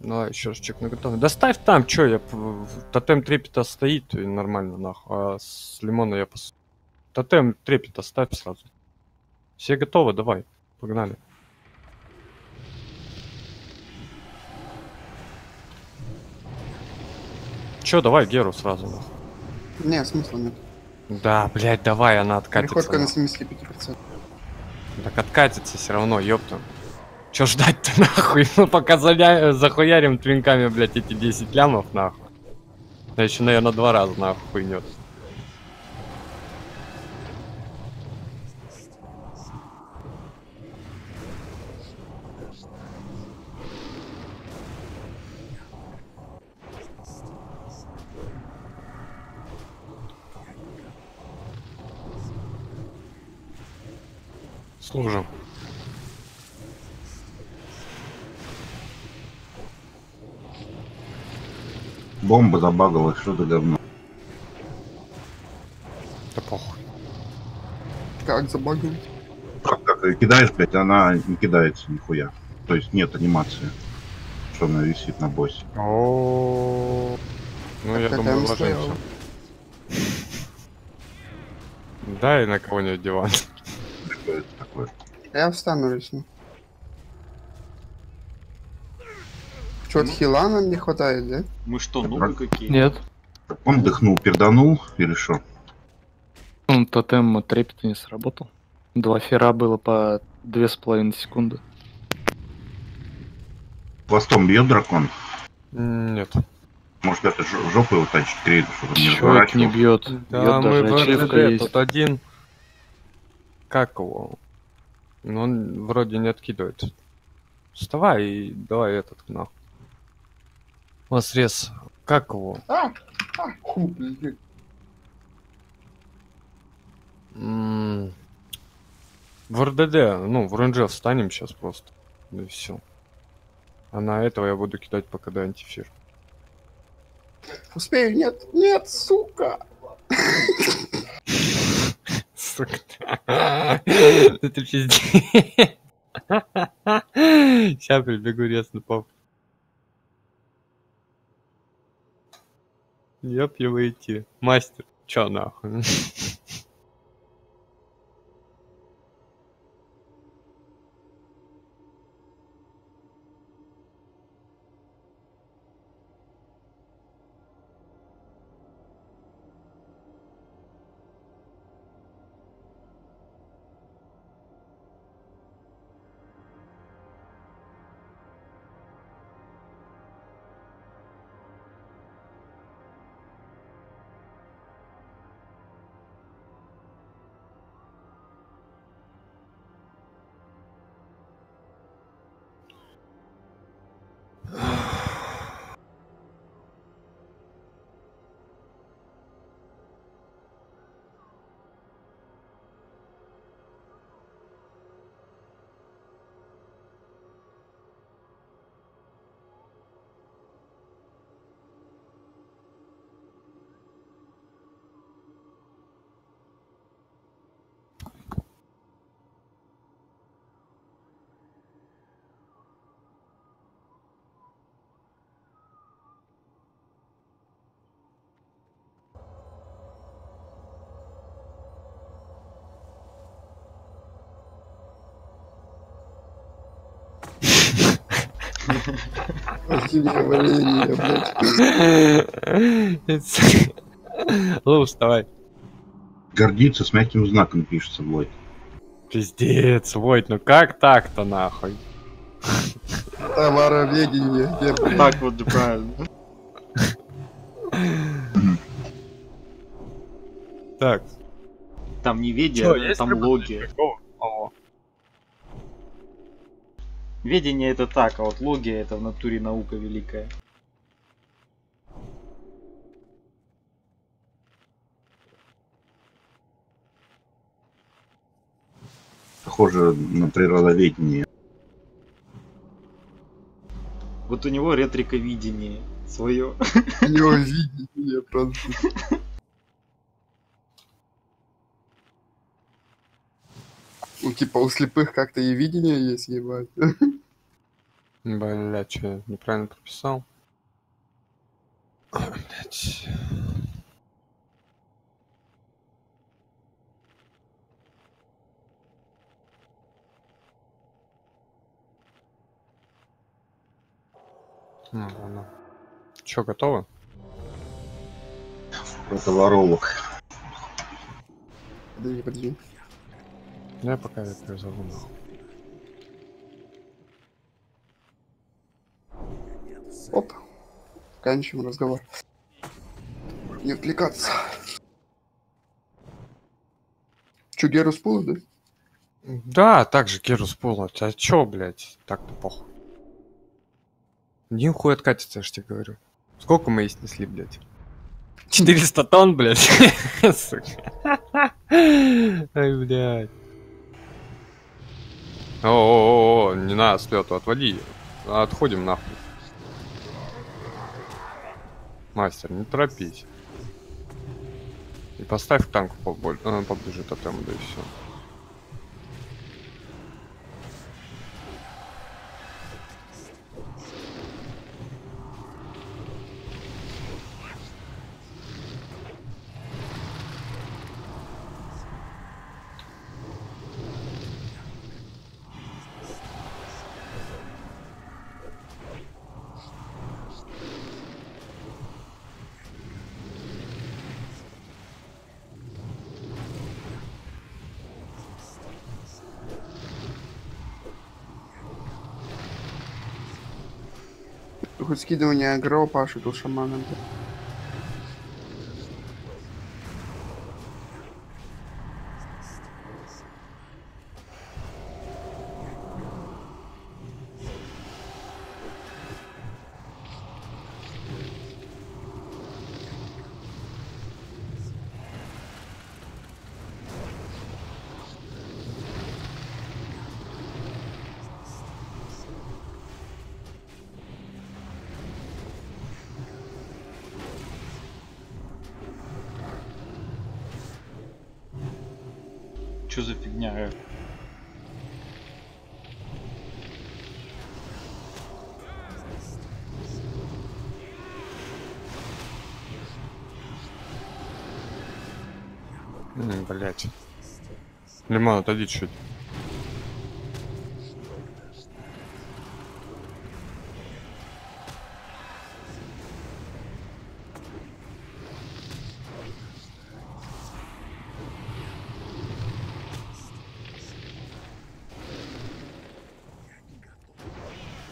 Ну, еще раз чек на готовность. Да ставь там, чё, я... Тотем трепета стоит, нормально, нахуй. А с лимона я пос... Тотем трепета ставь сразу. Все готовы, давай. Погнали. Чё, давай Геру сразу, нахуй. Не, смысла нет. Да, блядь, давай, она откатится. Переходка на нахуй. 75%. Так откатится все равно, ёпта. Чё ждать-то нахуй? Ну пока захуярим твинками, блядь, эти 10 лямов нахуй. Да еще, наверное, два раза нахуй хуйнет. Служим. Бомба забагалась, что за говно. Да похуй. Как забагил? Как так её кидаешь, блядь, она не кидается нихуя. То есть нет анимации, что она висит на боссе. О. Ну, я Так думаю, там ложимся. стоял. Дай на кого-нибудь диван. Что это такое? Я встану лично. Чё-то хила нам не хватает, да? Мы что, нубы какие? Нет. Он дыхнул, перданул или что? Он тотем трепета не сработал. Два фера было по две с половиной секунды. Хвостом бьет дракон? Нет. Может это ж- жопой его тачить крейду, чтобы не Человек не разворачивал? бьет. Да, Бьет мы даже в РДД, есть. тут один... Как его? Ну, он вроде не откидывает. Вставай и давай этот нахуй. У вас рез. Как его? А, а, ху. М, В РДД, ну, в РНЖ встанем сейчас просто. Да и все. А на этого я буду кидать пока до антифир. Успею, нет, нет, сука. Сука. Это пиздец. Сейчас прибегу резно, пап. Ёб его идти. Мастер. Чё нахуй? Блядь. Лу, вставай. Гордиться с мягким знаком пишется, Влад. Пиздец, Войт, ну как так-то нахуй? Товароведение? Так вот, да правильно. Так, Там не есть там логи. О, Ведение это так, а вот логия это в натуре наука великая. Похоже на природоведение. Вот у него ретриковидение свое. У него видение просто. Ну, типа, у слепых как-то и видение есть, ебать. Бля, что, неправильно прописал? Ой, блядь. Ну, ладно. Чё, готовы? Протоворолог. Подожди, подожди. Я пока призову нахуй. Оп. Заканчиваем разговор. Не отвлекаться. Че, Герус Пула, да? Да, так же Герус Пула. А чё, блядь, так-то похуй. Один хуй откатится, я ж тебе говорю. Сколько мы и снесли, блядь? 400 тонн, блядь. Сука. Ай, блядь. О-о-о, не надо слету, отводи. Отходим нахуй. Мастер, не торопись. И поставь к танку э, поближе тотем, да и все. Хоть скидывание агро Пашу тут шаманом. М, Блять. Лимон, отойди чуть.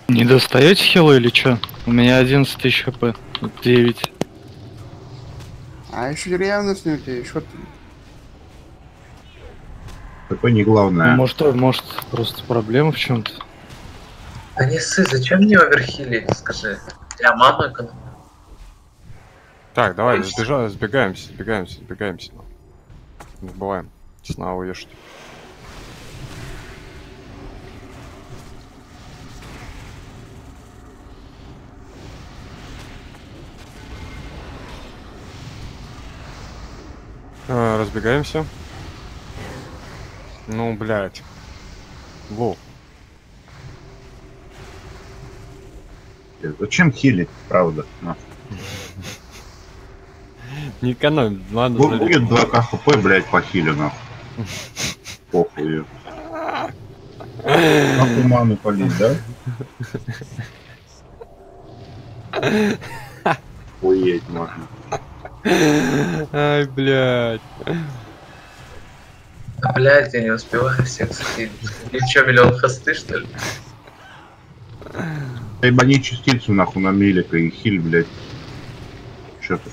Не достаете хилы или чё? У меня 11 тысяч хп. 9. А еще ревность у тебя, еще Такое не главное. Может, может, просто проблема в чем-то. Да не ссы, зачем мне оверхилить, скажи? Я ману экономлю. Так, давай, сбежа, сбегаемся, сбегаемся, сбегаемся. Не забываем. Снова уешь. А, разбегаемся. Ну, блядь. Во. Зачем хилить, правда? На. Не экономим, ладно, Бу-. Будет 2к хп, блядь, по хилю, нахуй. Похуй. Нахуй ману полить, да? Уедь можно. Ай, блядь. А, блядь, я не успеваю всех скинуть. И чё, миллион хосты, что ли? Ебани частицу нахуй на милика и хиль, блядь. Чё ты?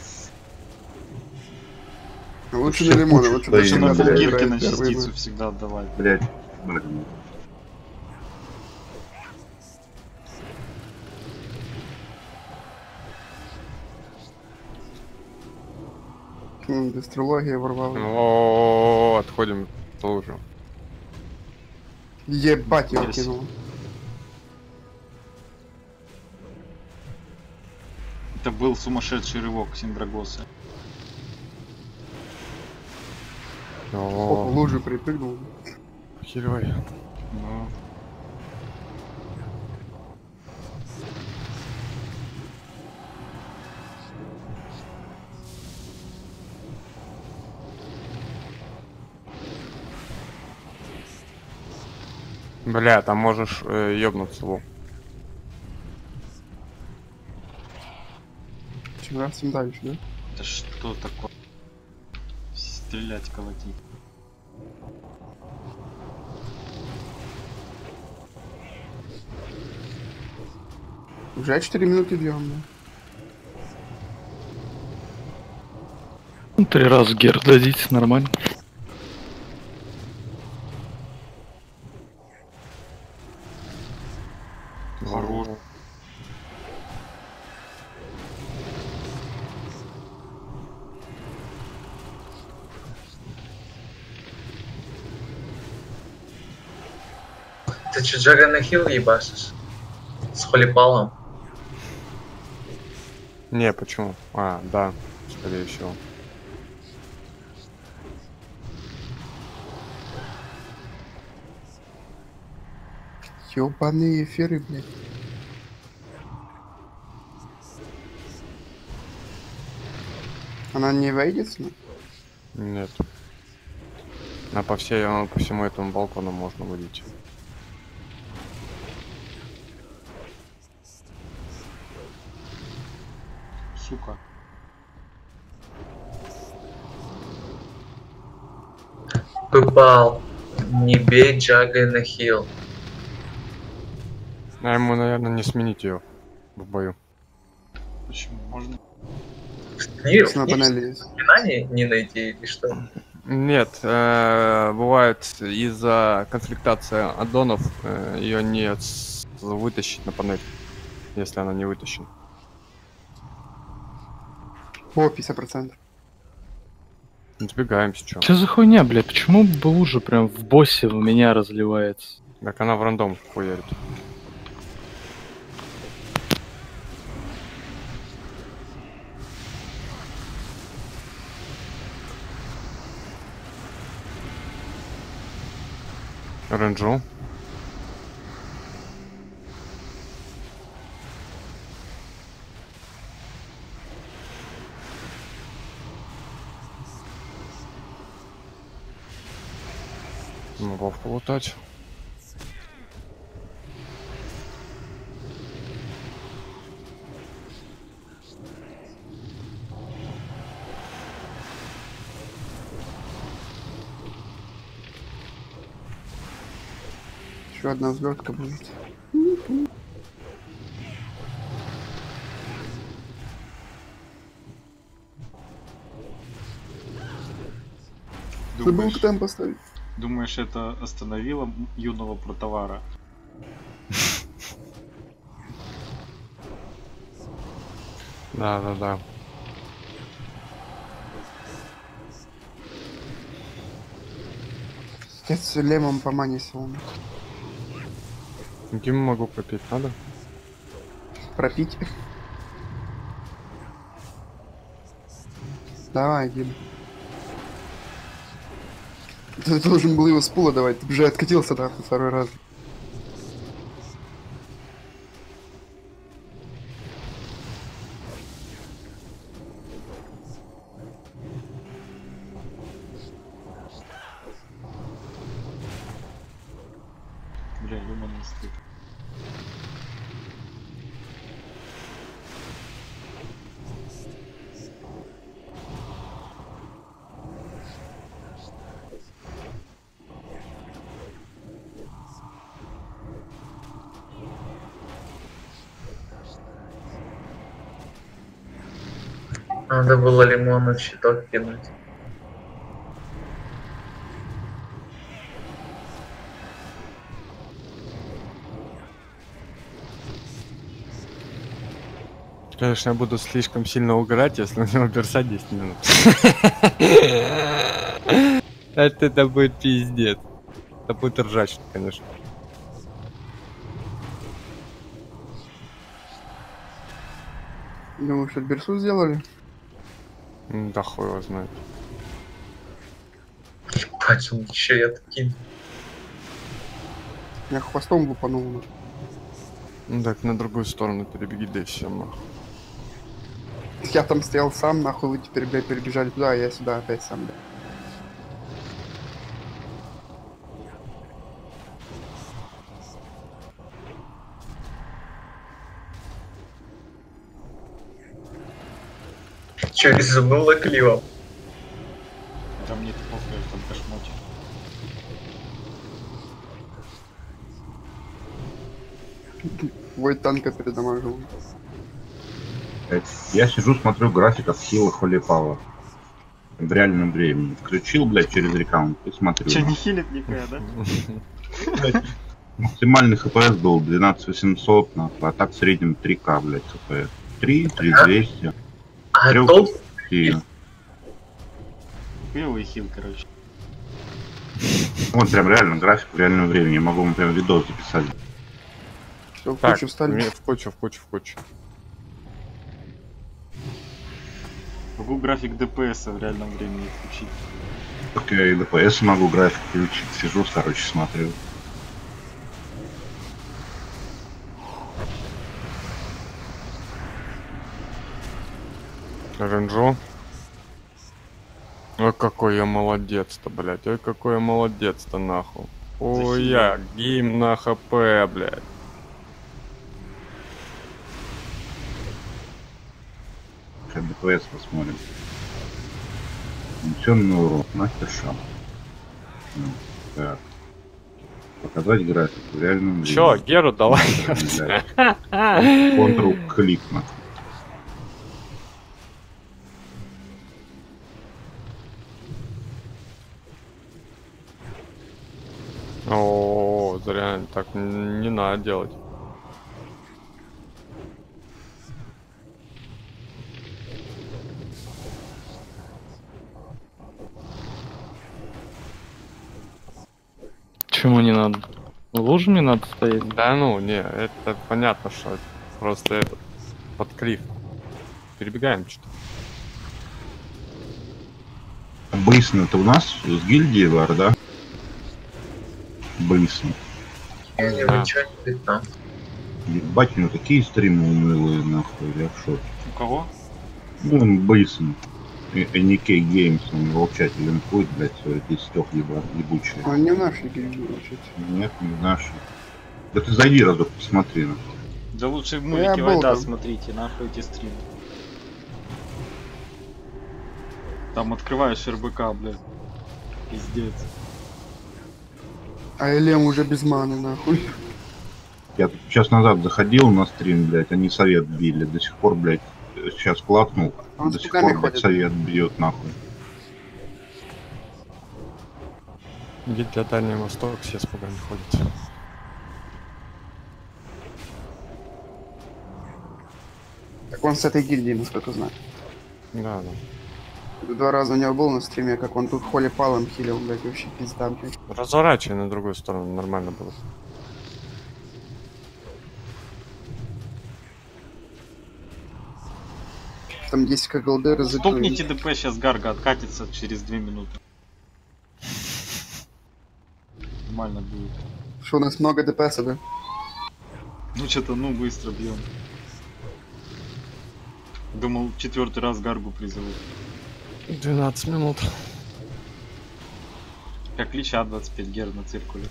Лучше Все на лимона, кучу лучше стоит, Лучше на на блядь. полгирки на частицу всегда отдавай. Блядь. блин. М, Дестрология ворвала. О, отходим лужу. Ебать его кинул. Это был сумасшедший рывок Синдрагоса. О, лужу припрыгнул. херовый. Ну, Бля, там можешь э, ёбнуться, раз тем дальше, да? Это что такое? Стрелять, колотить. Уже 4 минуты идем, да? Три раза гер дадите, нормально. Хорош. Ты че, Джага на хил ебашишь? С холипалом? Не, почему? А, да, скорее всего. Ёбаные эфиры, блядь. Она не выйдет? ну? Нет. А по всей, по всему этому балкону можно выйти. Сука. Пыпал. Не бей Джага на хил. А ему, наверное, не сменить ее в бою. Почему? Можно? Не, На не, панели есть. не, не найти или что? Нет, э, бывает из-за конфликтации аддонов ее не вытащить на панель, если она не вытащена. О, 50%. Сбегаемся, что? Что за хуйня, блядь? Почему лужа прям в боссе в меня разливается? Так она в рандом хуярит. Ренджу. Ну, Вовку лутать. Еще одна взлетка будет. Забыл Думаешь, темп поставить. Думаешь, это остановило юного протовара? Да, да, да. Я с лемом по мане могу попить, надо? Пропить. Давай, Дим. Ты должен был его с пула давать, ты уже откатился нахуй второй раз. Бля, ёбаный стыд. Надо было лимону в щиток кинуть. Конечно, я буду слишком сильно угорать, если у него берса 10 минут. Это это будет пиздец. Это будет ржачно, конечно. Думаю, что берсу сделали? М, Да хуй его знает. Ебать, он еще я таким. Я хвостом лупанул. Ну так, на другую сторону перебеги, да и все, нахуй. Я там стоял сам, нахуй вы теперь, блядь, перебежали туда, а я сюда опять сам, блядь. Че, кливом? Да мне это похуй, я в том кошмоте. Вой танка передамажил. Я сижу, смотрю график от хила Холипава. В реальном времени. Включил, блядь, через рекаунт и смотрю. Че, не хилит нихуя, да? Максимальный хпс был 12800, нахуй, а так в среднем 3к, блядь, хпс. 3, 3200. А Трёх- толк? И... Хуёвый хил, короче. Вот прям реально график в реальном времени. Я могу вам прям видос записать. Все, в кучу встали. в кучу, в кучу, в кучу. Могу график ДПС в реальном времени включить. Так я и ДПС могу график включить. Сижу, короче, смотрю. Ренжу. Ой, какой я молодец-то, блядь. Ой, какой я молодец-то, нахуй. Ой, я гейм на хп, блядь. Сейчас ДПС посмотрим. Нанесенный урон. Мастер шам. Ну, Так. Показать график в реальном. Чё, Геру давай. Блядь. Ctrl клик нахуй. Надо делать. Чему не надо? Луже не надо стоять? Да ну, не, это понятно, что это просто этот подкрив. Перебегаем что-то. Бейсон это у нас с гильдии вар, да? Бейсон. Я не Да. ничего не видно. Ебать, у него такие стримы унылые, нахуй, я в шоке. У кого? Ну, он Бейсон. NK Games, он его в чате линкует, блядь, свои еба, ебучие. Он не в нашей гильдии, вообще. Нет, не наши. Да ты зайди разок, посмотри. нахуй. Да лучше в был Вайда смотрите, нахуй эти стримы. Там открываешь РБК, блядь. Пиздец. А Элем уже без маны, нахуй. Я тут час назад заходил на стрим, блядь, они совет били. До сих пор, блядь, сейчас клакнул. Он до сих пор, блядь, ходит. совет бьет, нахуй. Гид для Дальнего Востока все с пугами ходят. Так он с этой гильдии, насколько знаю. Да, да. Два раза у него был на стриме, как он тут холи палом хилил, блядь, вообще пизда, блядь. Разворачивай на другую сторону, нормально было. Там 10 к голды Стукните. ДП, сейчас Гарга откатится через 2 минуты. Нормально будет. Что у нас много ДПС, да? Ну что-то, ну быстро бьем. Думал, четвертый раз Гаргу призовут. 12 минут. Как Лича 25 гер на циркуле.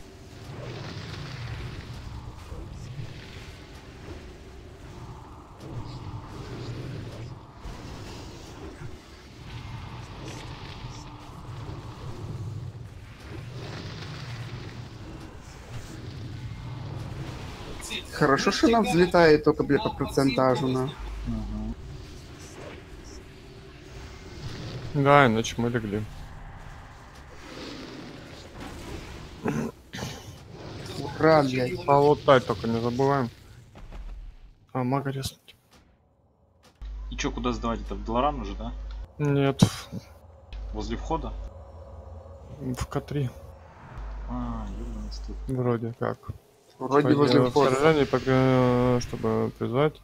Хорошо, что она взлетает только, блядь, по процентажу, на. Да, иначе мы легли. Ура, блядь. Полутать только не забываем. А, мага резнуть. И чё, куда сдавать? Это в Долоран уже, да? Нет, Возле входа? в К3 А, ёбаный вроде как. Вроде Пойдем возле входа. сражении, пока- чтобы призвать.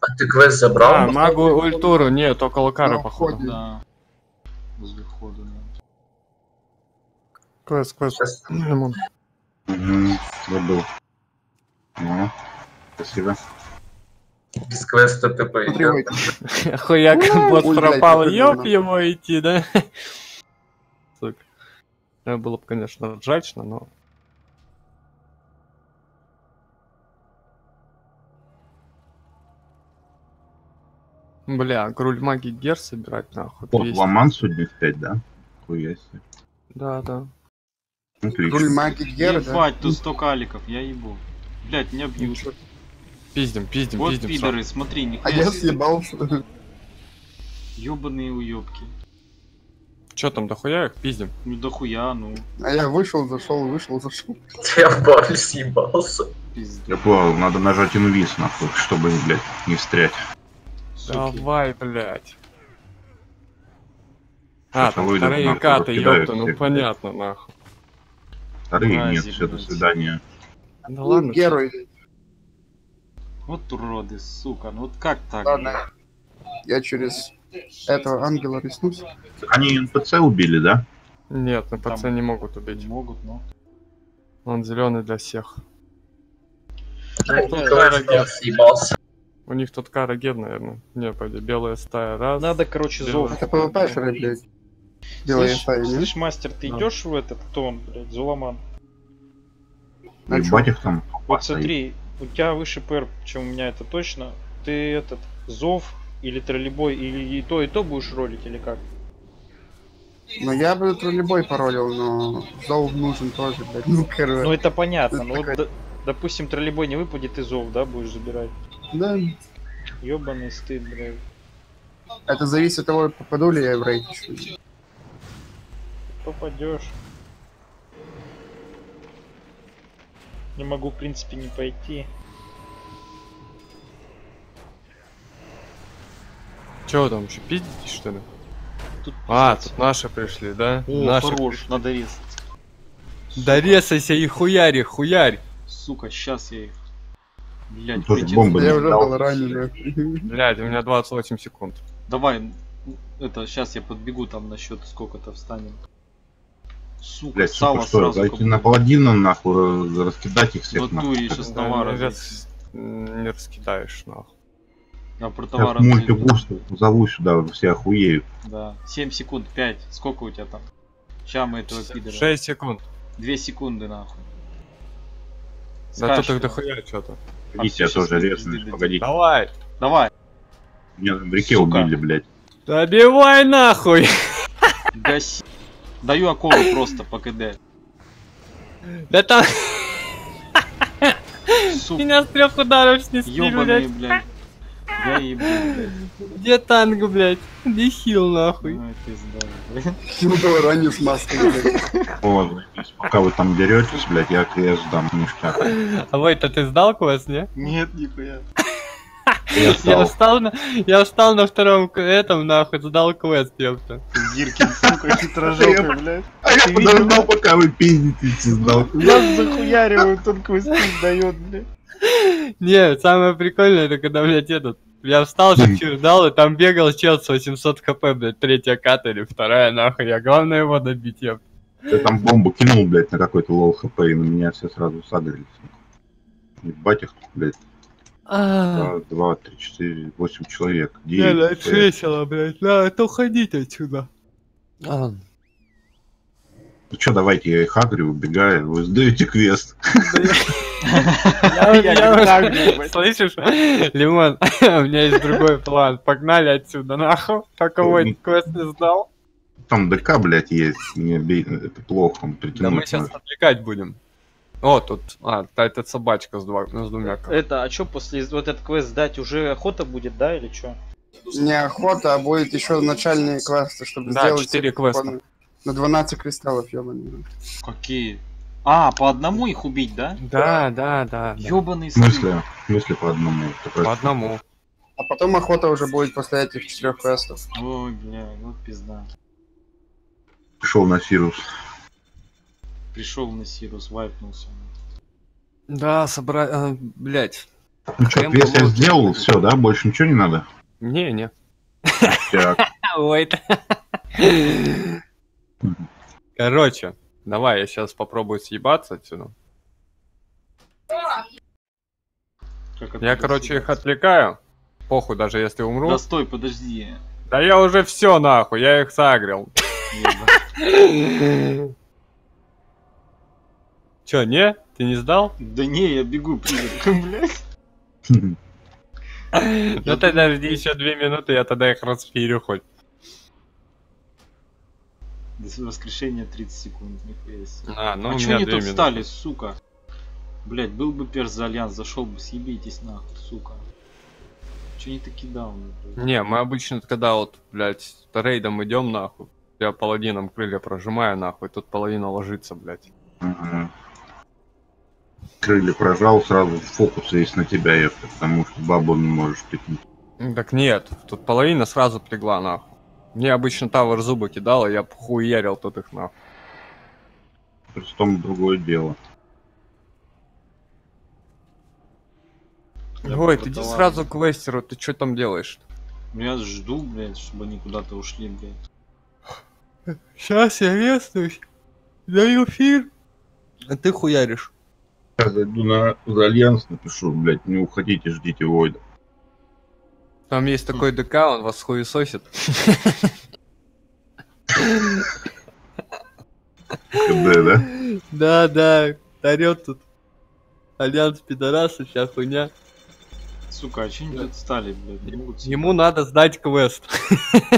А ты квест забрал? А, магу ультуру, нет, около кары, походу. Да. Возле входа, да. Квест, квест. Сейчас Лимон. Угу, забыл. Ну, спасибо. без квеста ТП Смотри, идет. Хуяк, бот Ой, блядь, пропал, ёб его идти, да? Сука. Было бы, конечно, ржачно, но... Бля, груль маги гер собирать нахуй. Вот 200. Ламан сегодня в 5, да? Хуя себе. Да, да. Ну, отлично. Руль маги Гера, да? Ебать, тут столько аликов, я ебу. Блять, меня бьют. Пиздим, пиздим, Вот пиздим. пидоры, смотри, А нихуя я себе. съебался. Ёбаные уёбки. Че там, дохуя их? Пиздим. Ну дохуя, ну, А я вышел, зашел, вышел, зашел. Я в съебался. пиздец. Я понял, надо нажать инвиз, нахуй, чтобы, блядь, не встрять. Суки. Давай, блядь. А, там вторые нахуй, каты, ёпта, ну всех, понятно, нахуй. Вторые нет, все, до свидания. Да Ну, ладно, Геру, Вот уроды, сука, ну вот как так? ладно. Я через этого ангела рискнусь. Они НПЦ убили, да? Нет, на ПЦ Там- не могут Не убить. могут, но. Он зеленый для всех. Николай снова съебался. У них тут кара ген, наверное. Не, пойди, белая стая раз. Надо, короче, зов. Это ПВП, что ли, блядь? Белая Слышь, стая, не? слышь, мастер, ты Да. идешь в этот тон, блядь, Зуламан? А их там. Вот смотри, у тебя выше ПР, чем у меня это точно. Ты этот зов или троллейбой, или и то, и то будешь ролить, или как? Ну я бы троллейбой паролил, но зов нужен тоже, блядь. Ну, Ну короче. это понятно, ну вот, допустим, троллейбой не выпадет, и зов, да, будешь забирать. Да. Ёбаный стыд, блядь. Это зависит от того, попаду ли я в рейд. Попадешь. Не могу, в принципе, не пойти. Че там, еще пиздите, что ли? Тут А, тут наши пришли, да? О, наши хорош, надо резать. Да резайся и хуяри, хуярь. Сука, сейчас я их. Блять, Тоже бомба Я уже был ранен. да. Блядь, у меня 28 секунд. Давай, это, сейчас я подбегу там на счет сколько-то встанем. Сука, Блядь, сало сука, что, сразу. зайти на паладина, нахуй, раз- раскидать их всех, нахуй. натуре сейчас товара. не, раскидаешь, нахуй. Я про товары. мультикурс зову сюда, все охуеют. Да. 7 секунд, 5. Сколько у тебя там? Ща мы этого пидора. 6 секунд. 2 секунды нахуй. Да тут их дохуя что-то. Видите, я тоже дадим. погоди. Давай. Давай, Меня в реке Сука. убили, блядь. Добивай нахуй. гаси. Даю акулу просто по КД. Да там Сука, меня с трех ударов снесли, ёбаные, блядь. блядь. Я ебу, блядь. Где танк, блядь? Где хил, нахуй? Ой, пизда, блядь. Ну, был ранен с маской, блядь. О, пока вы там деретесь, блядь, я квест дам ништяк. А вой-то ты сдал квест, не? Нет, нихуя. Я Я стал. встал на, я встал на втором к- этом, нахуй, сдал квест, ёпта. Гиркин, сука, хитрожопый, блядь. А я подождал, пока вы пиздитесь, сдал. Нас захуяривают, он квесты дает, блядь. Не, самое прикольное, это когда, блядь, этот... Я встал, шапчир дал, и там бегал чел с 800 хп, блядь, третья ката или вторая, нахуй. Я главное его добить, ёпта. Я там бомбу кинул, блядь, на какой-то лол хп, и на меня все сразу сагрились. Ебать их, блядь, раз, два, три, четыре, восемь человек. Не, Девять, ну это весело, блядь. Надо уходить отсюда. Ну чё, давайте, я их агрю, убегаю, вы сдаете квест. Слышишь, Лимон, у меня есть другой план. Погнали отсюда, нахуй. Только Войт квест не сдал. Там ДК, блядь, есть, не бей, это плохо, он Да мы сейчас отвлекать будем. О, тут, а, та- это собачка с, два, с двумя. Это, а чё после вот этот квест сдать, уже охота будет, да, или чё? Не охота, а будет еще начальные квесты, чтобы Да, сделать... четыре всех квеста. На 12 кристаллов, ёбаный. Какие? А, по одному их убить, да? Да, да, да. да. Ёбаный В смысле? В смысле по одному? По одному. А потом охота уже будет после этих четырех квестов. Ой, бля, вот пизда. Пришел на Сирус. Пришел на Сирус, вайпнулся. Да, собрать, блять. Ну что, квест я сделал, все, да? Больше ничего не надо? Не, не. Так, Ой, Короче, давай я сейчас попробую съебаться отсюда. Я, короче, их отвлекаю. Похуй, даже если умру. Да стой, подожди. Да я уже все нахуй, я их сагрил. Чё, не? Ты не сдал? Да не, я бегу, призрак, блядь. Ну тогда жди еще две минуты, я тогда их расфирю хоть. До воскрешения 30 секунд, нихуя себе. А, ну а у меня они тут минуты. встали, сука? Блять, был бы перс за альянс, зашел бы, съебитесь нахуй, сука. Чё они такие дауны, блядь? Не, мы обычно, когда вот, блядь, рейдом идем нахуй, я паладином крылья прожимаю нахуй, тут половина ложится, блядь. Ага. Крылья прожал, сразу фокус есть на тебя, ехать, потому что бабу не можешь тыкнуть. Ну, Так нет, тут половина сразу пригла нахуй. Мне обычно тавер зубы кидала, я хуярил тут их нахуй. Притом другое дело. Я Ой, ты иди сразу к Вестеру, ты что там делаешь? Ну я жду, блядь, чтобы они куда-то ушли, блядь. Сейчас я рестуюсь, даю эфир, а ты хуяришь. Я зайду на за альянс, напишу, блядь, не уходите, ждите Войда. Там есть такой ДК, он вас хуесосит. КД, да? Да, да, орет тут. Альянс пидорасы, вся хуйня. Сука, а они тут стали, блядь? Не могут. Ему надо сдать квест.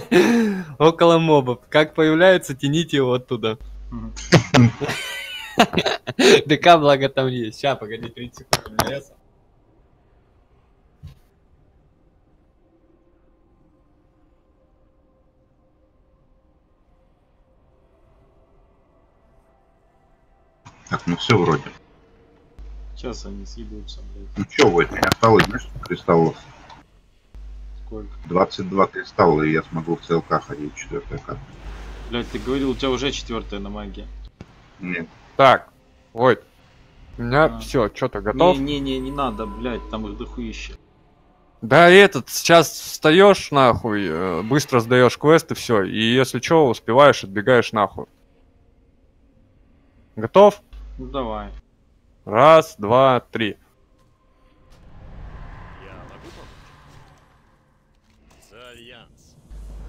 Около мобов. Как появляется, тяните его оттуда. ДК, благо, там есть. Сейчас, погоди, 30 секунд. Так, ну все вроде. Сейчас они съебутся, блядь. Ну чё, Войд, мне осталось, знаешь, кристаллов? Сколько? 22 кристалла, и я смогу в ЦЛК ходить, четвертая карта. Блядь, ты говорил, у тебя уже четвертая на магии. Нет. Так, Войт. У меня А. все, что-то готов. Не-не-не, не надо, блядь, там их дохуище. Да, этот, сейчас встаешь нахуй, э, быстро сдаешь квест и все. И если что, успеваешь, отбегаешь нахуй. Готов? Ну давай. Раз, два, три.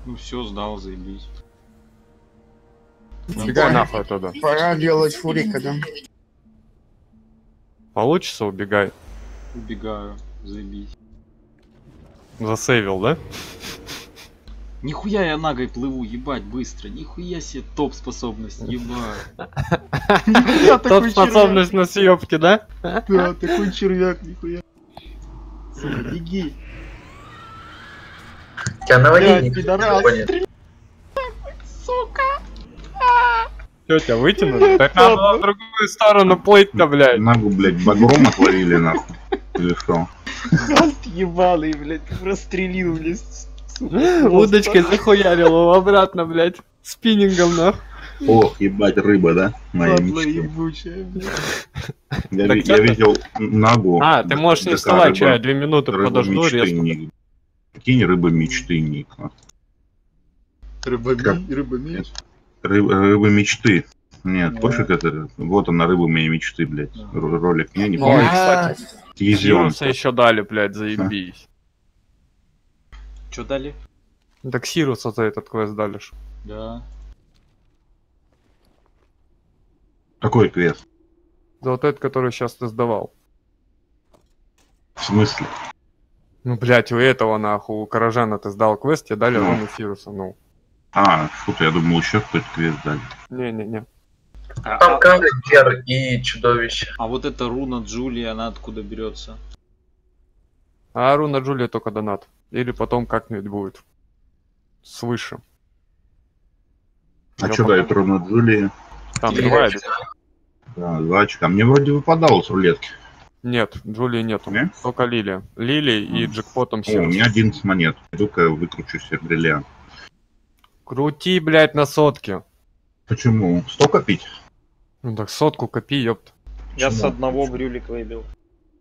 Ну все, сдал, заебись. Убегай нахуй оттуда. Пора делать фурика, да? Получится, убегай. Убегаю, заебись. Засейвил, да? Нихуя я нагой плыву, ебать, быстро. Нихуя себе топ способность, ебать. Нихуя такой Топ способность на съебки, да? Да, такой червяк, нихуя. Сука, беги. Тебя на Блядь, воде пидорас, никто не стреляй, сука. Что, тебя вытянули? Так надо было в другую сторону плыть-то, блядь. Нагу, блядь, багром отвалили, нахуй. Или что? Гаст ебаный, блядь, прострелил, блядь. Удочкой захуярил его обратно, блядь. Спиннингом, нахуй. Ох, ебать, рыба, да? Моя Падла мечта. ебучая. Я, Так я видел Нагу. А, ты можешь не вставать, что я две минуты рыба подожду мечты резко. Прикинь, рыба мечты ник. Рыба ми- рыба меч. Ры- рыба мечты. Нет, Да. больше это. Вот она, рыба моей мечты, блядь. Да. Ролик. Не, не Ой, помню. кстати, Тизион. Сируса еще дали, блядь, заебись. Чё дали? Так Сируса за этот квест дали. ж. Да. Какой квест? За вот этот, который сейчас ты сдавал. В смысле? Ну, блядь, у этого, нахуй, у Каражана ты сдал квест, тебе дали Ну. Сируса, ну. А, фу, я думал, еще какой-то квест дали. Не-не-не. А, Там а- Кары, Гер и Чудовище. а вот эта руна Джулии, она откуда берется? А руна Джулия только донат. Или потом как-нибудь будет. Свыше. А Я что потом- дает ровно Джулии? Там Или- два Да, два очка. Мне вроде выпадало с рулетки. Нет, Джулии нету. Нет? Только Лилия. Лилия и джекпотом О, у меня 11 монет. Иду-ка выкручу себе бриллиант. Крути, блядь, на сотке. Почему? 100 копить? Ну так сотку копи, ёпт. Я с Почему? одного брюлик выбил.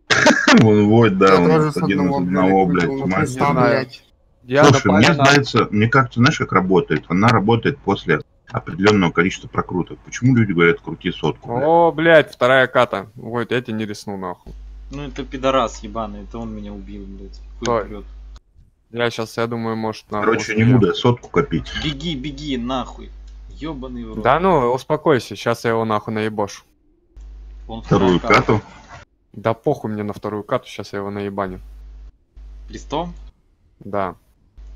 Вон Войд, да, Я он один из одного, блядь. Я Слушай, мне нравится, мне кажется, знаешь, как работает? Она работает после определенного количества прокруток. Почему люди говорят, крути сотку? блядь? О, блядь, вторая ката. Вот, я тебе не рискну, нахуй. Ну это пидорас ебаный, это он меня убил, блядь. Хуй. Я сейчас, я думаю, может. Короче, не буду я сотку копить. Беги, беги, нахуй. Ёбаный в рот. Да ну, успокойся, сейчас я его нахуй наебошу. Он Вторую кату. Да похуй мне на вторую кату, сейчас я его наебаню. Крестом? Да.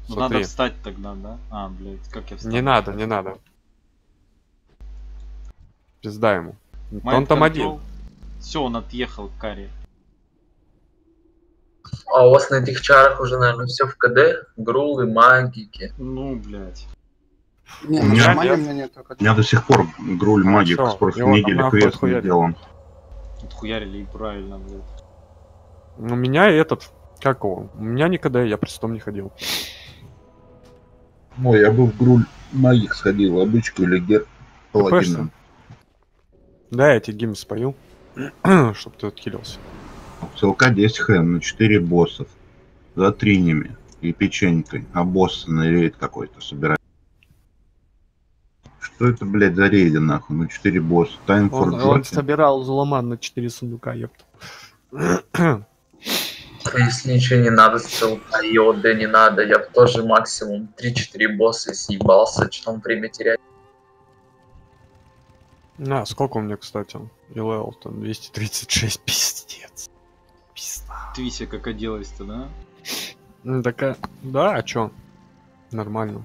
Ну Смотри. надо встать тогда, да? А, блядь, как я встану? Не надо, не надо. Пизда ему. Mind Он там один. Все, он отъехал к каре. А у вас на этих чарах уже, наверное, все в КД? Грулы, магики. Ну, блядь. Не, У меня нормально нет. у меня нет. У меня до сих пор груль А, магик с прошлой недели квест не сделан. Отхуярили и правильно, блядь. У меня этот, как его? У меня никогда я престом не ходил. Ой, я бы в груль магик сходил, обычку или гер паладином. Да, я тебе гимн спою, чтоб ты отхилился. ЦЛК 10 хэм на 4 боссов. За тринями и печенькой. А босса на рейд какой-то собирать. Что это, блядь, за рейды, нахуй? Ну 4 босса. Time for Он, он собирал зломан на 4 сундука, ёпта. А Если ничего не надо, и ОД не надо, я бы тоже максимум 3-4 босса съебался, что там время терять. На, сколько у меня, кстати? И левел там 236, пиздец. Пизда. Твися как оделась-то, да? Ну, такая... Да, а чё? Нормально.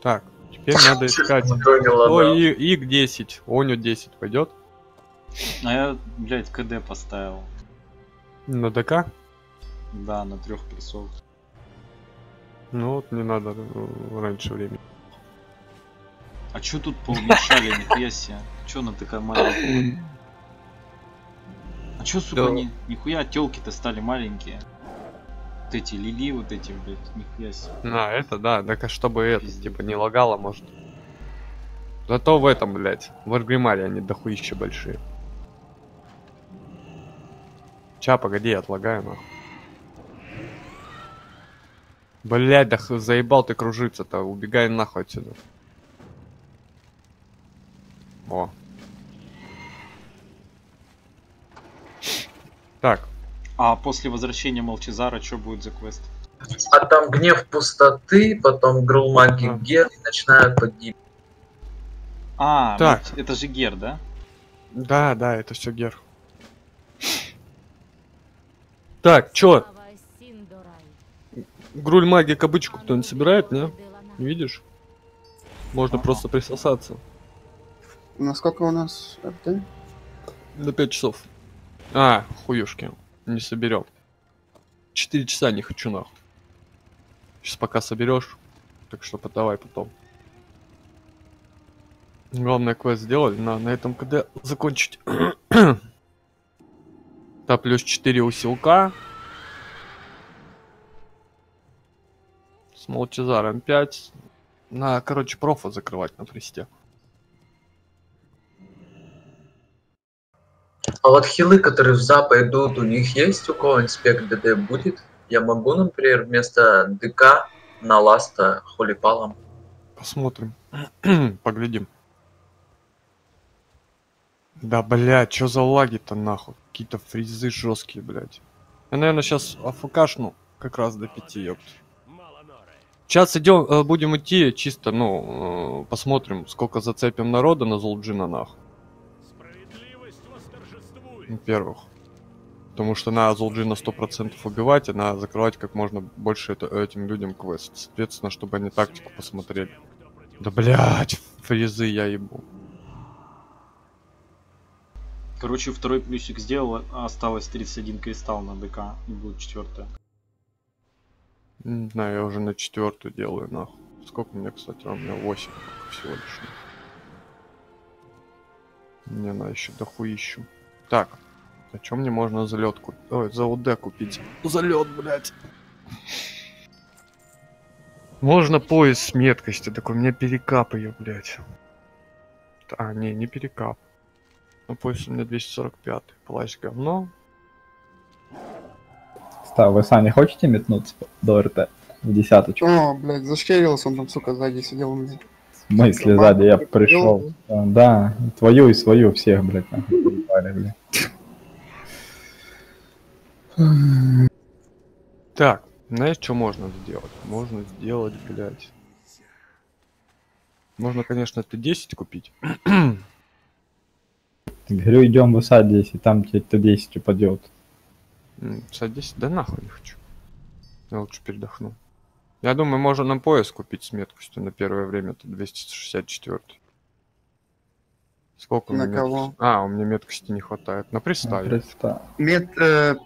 Так, теперь надо искать... О, и, ИГ 10, Оню 10 пойдет. А я, блядь, КД поставил. На ДК? Да, на трех плюсов. Ну вот не надо э, раньше времени. А чё тут поумешали, нихуя себе? Чё она такая маленькая? А чё, сука, Да. ни, нихуя телки-то стали маленькие? Вот эти лили, вот эти, блядь, нихуя себе. А, это да, так а чтобы это, Пиздец. типа, не лагало, может. Зато в этом, блядь, в Аргримаре они дохуища большие. Ча, погоди, я отлагаю, нахуй. Блядь, да заебал ты кружиться-то, убегай нахуй отсюда. О. Так, А после возвращения Молчезара что будет за квест? А там гнев пустоты, потом грул магик Ага. гер и начинают погиб. А, Так. Молч- это же Гер, да? да, да, это все гер. Так, чё, Груль магия кабычку кто-нибудь собирает, не? Не видишь? Можно Ага. просто присосаться. Насколько у нас РТ? До 5 часов. А, хуюшки. Не соберем. 4 часа не хочу нахуй. Сейчас пока соберешь. Так что подавай потом. Главное квест сделали. На, на этом КД закончить. Да, плюс 4 усилка. С Молчазаром 5. На, короче, профа закрывать на фристе. А вот хилы, которые в запа идут, у них есть у кого инспект ДД будет? Я могу, например, вместо ДК на ласта холипалом. Посмотрим. Поглядим. Да, блядь, что за лаги-то нахуй? Какие-то фризы жесткие, блядь. Я, наверное, сейчас АФКшну как раз до пяти, ёпт. Сейчас идем, э, будем идти чисто, ну, э, посмотрим, сколько зацепим народа на Золджина нахуй. Во-первых. Потому что на Золджина 100% убивать, а надо закрывать как можно больше это- этим людям квест. Соответственно, чтобы они тактику посмотрели. Да блять, фрезы я ебу. Короче, второй плюсик сделал, а осталось 31 кристалл на ДК, и будет четвертая. Не знаю, я уже на четвертую делаю, нахуй. Сколько у меня, кстати, у меня 8 всего лишь. Мне надо еще дохуищу. Так, а чем мне можно за лед купить? Ой, за УД купить. За лед, блядь. Можно пояс с меткостью, такой, у меня перекап ее, блядь. А, не, не перекап. Ну, пояс у меня 245. Плащ говно. Став, вы сами хотите метнуться до РТ в десяточку? О, блядь, зашкерился он там, сука, сзади сидел у меня. В смысле сзади я пришел? Да, твою и свою всех, блядь, нахуй. Так, знаешь, что можно сделать? Можно сделать, блядь. Можно, конечно, Т10 купить. Говорю, идем в СА 10, там тебе Т10 упадет. М, Т10, да нахуй не хочу. Я лучше передохну. Я думаю, можно на пояс купить с меткостью на первое время. Это 264. Сколько у На меня кого? меткости? А, у меня меткости не хватает. На приставе. Представь. Мед, э,